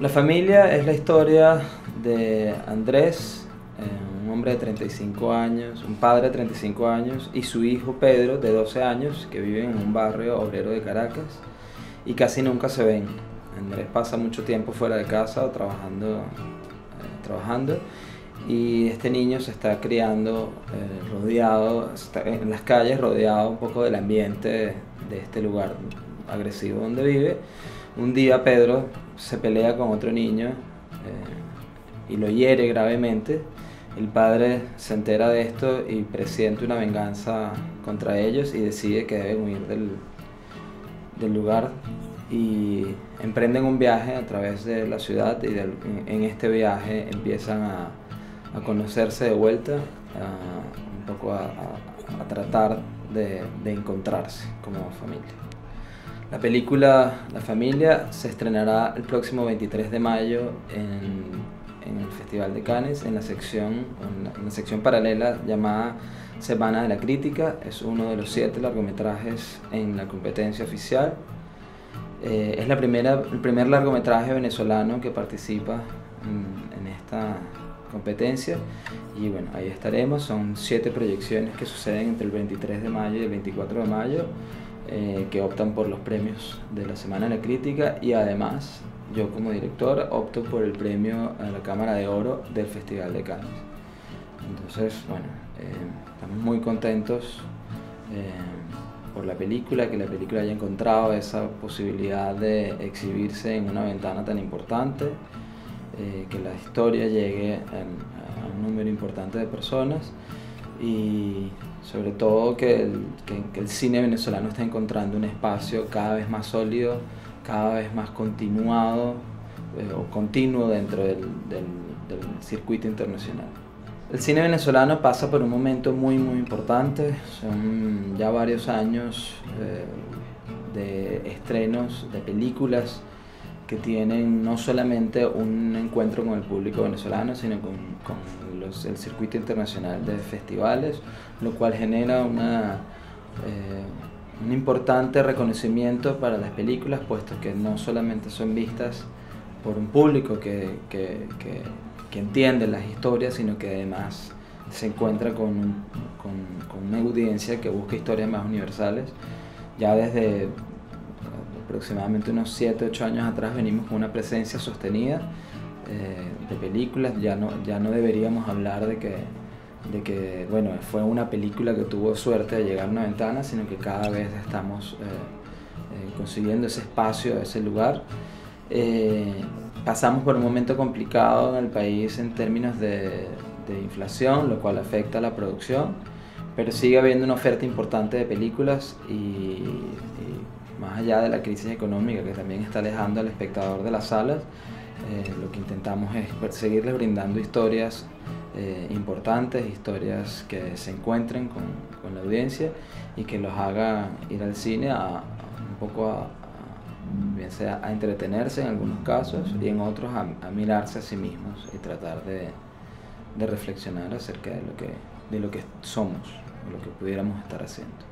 La familia es la historia de Andrés, eh, un hombre de 35 años, un padre de 35 años, y su hijo Pedro, de 12 años, que viven en un barrio obrero de Caracas y casi nunca se ven. Andrés pasa mucho tiempo fuera de casa trabajando, eh, trabajando y este niño se está criando eh, rodeado, en las calles, rodeado un poco del ambiente de este lugar agresivo donde vive. Un día Pedro se pelea con otro niño eh, y lo hiere gravemente. El padre se entera de esto y presiente una venganza contra ellos y decide que deben huir del, lugar y emprenden un viaje a través de la ciudad y en este viaje empiezan a, conocerse de vuelta, a, un poco a, a tratar de, encontrarse como familia. La película La familia se estrenará el próximo 23 de mayo en, el Festival de Cannes en la sección, en la sección paralela llamada Semana de la Crítica. Es uno de los siete largometrajes en la competencia oficial. Eh, es la primera, el primer largometraje venezolano que participa en, en esta competencia y bueno, ahí estaremos. Son siete proyecciones que suceden entre el 23 de mayo y el 24 de mayo eh, que optan por los premios de la Semana de la Crítica y además yo como director opto por el premio a la Cámara de Oro del Festival de Cannes. Entonces, bueno, eh, estamos muy contentos eh, por la película, que la película haya encontrado esa posibilidad de exhibirse en una ventana tan importante. Que la historia llegue a, un número importante de personas y sobre todo que el, que, que el, cine venezolano está encontrando un espacio cada vez más sólido, cada vez más continuado eh, o continuo dentro del, del, del, circuito internacional. El cine venezolano pasa por un momento muy muy importante, son ya varios años eh, de estrenos de películas que tienen no solamente un encuentro con el público venezolano, sino con, con los, el circuito internacional de festivales, lo cual genera una, eh, un importante reconocimiento para las películas, puesto que no solamente son vistas por un público que, que, que, que entiende las historias, sino que además se encuentra con, con, con una audiencia que busca historias más universales. Ya desde aproximadamente unos 7, 8 años atrás venimos con una presencia sostenida eh, de películas, ya no, ya no deberíamos hablar de que, de que, bueno, fue una película que tuvo suerte de llegar a una ventana, sino que cada vez estamos eh, eh, consiguiendo ese espacio, ese lugar. Eh, pasamos por un momento complicado en el país en términos de, de inflación, lo cual afecta a la producción, pero sigue habiendo una oferta importante de películas y, y más allá de la crisis económica que también está alejando al espectador de las salas, eh, lo que intentamos es seguirles brindando historias eh, importantes, historias que se encuentren con, con, la audiencia y que los haga ir al cine a, un poco a, a, sea a entretenerse en algunos casos y en otros a, a mirarse a sí mismos y tratar de, de reflexionar acerca de lo que, de lo que somos, de lo que pudiéramos estar haciendo.